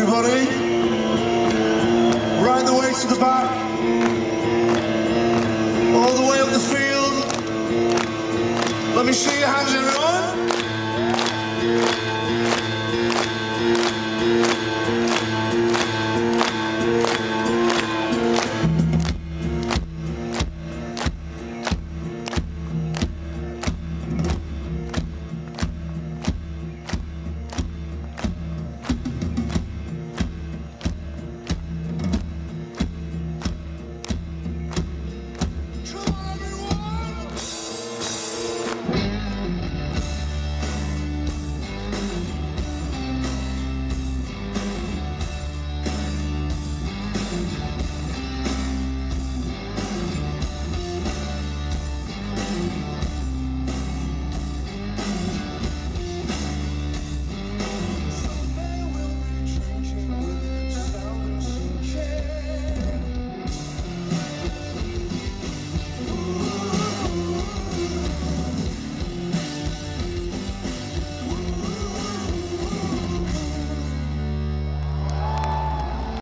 everybody. Right the way to the back. All the way up the field. Let me see your hands in